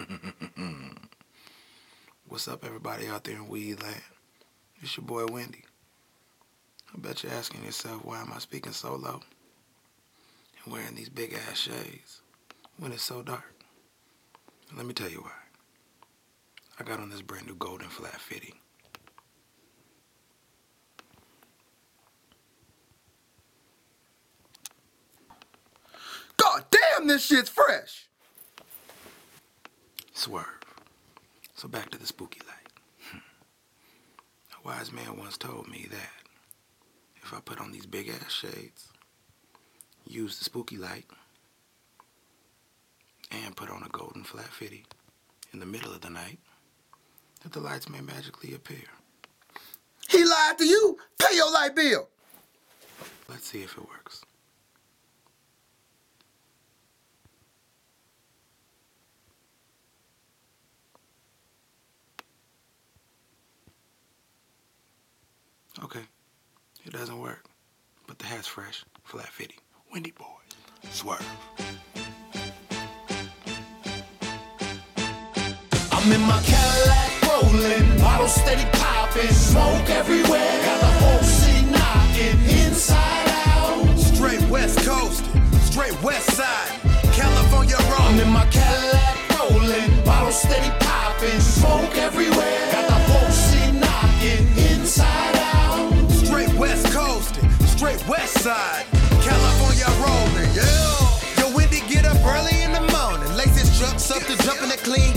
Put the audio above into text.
what's up, everybody out there in Weed Land? It's your boy Windy. I bet you're asking yourself, why am I speaking so low and wearing these big ass shades when it's so dark? Let me tell you why. I got on this brand new golden flat fitty. God damn, this shit's fresh! Swerve. So back to the spooky light. Hmm. A wise man once told me that if I put on these big ass shades, use the spooky light, and put on a golden flat fitty in the middle of the night, that the lights may magically appear. He lied to you? Pay your light bill! Let's see if it works. Okay, it doesn't work. But the hat's fresh, flat fitty. Windy boy, swerve. I'm in my Cadillac rolling, bottle steady popping, smoke everywhere. Got the whole city knocking, inside out. Straight West Coast, straight West Side, California I'm in my Cadillac outside. California rolling, yeah. Yo, Windy get up early in the morning, lace his trucks up to jump in a clean